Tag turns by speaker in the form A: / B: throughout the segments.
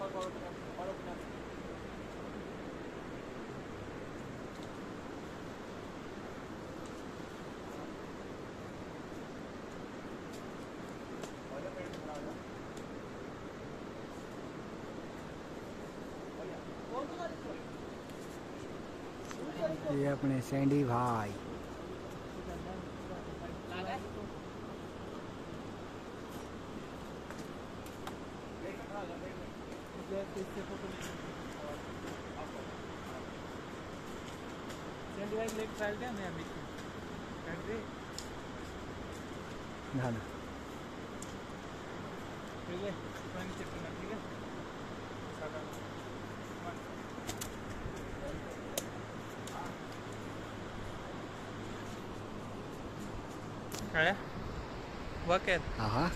A: ये अपने सैंडी भाई।
B: चल भाई लेक ट्रायल दे मैं अभी कर दे
A: ना ना
B: ठीक है पानी चेक करना ठीक है सादा काय? वकेत
A: हाँ।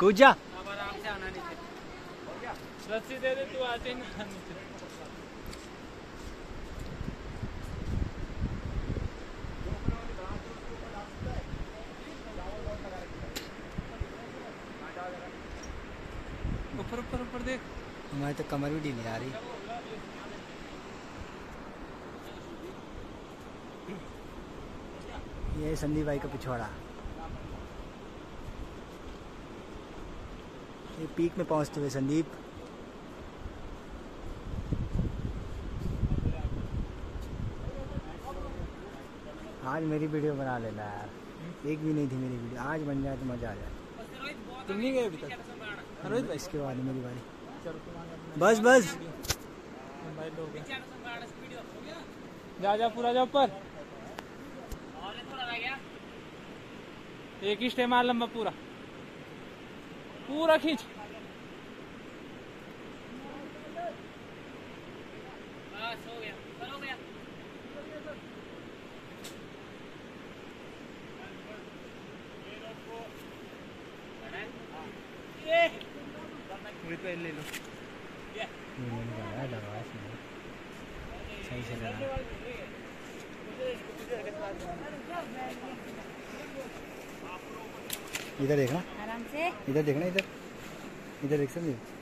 A: कूद जा
B: अब आराम से आना नीचे रस्सी दे दे तू आते ही ना नीचे ऊपर ऊपर ऊपर देख।
A: हमारी तो कमर भी ढीली आ रही। ये संदीप भाई का पिछवाड़ा। ये पीक में पहुँचते हुए संदीप। आज मेरी वीडियो बना लेना यार। एक भी नहीं थी मेरी वीडियो। आज बन जाए तो मज़ा आ जाए।
B: तुम नहीं गए अभी तक? रोहित भाई
A: इसके बाद मेरी बारी। बस बस।
B: जा जा पूरा जा ऊपर। एक ही स्टे मार लंबा पूरा। पूरा खींच। ले लो
A: सही से लगा इधर देखना इधर देखना इधर। इधर देख संदीप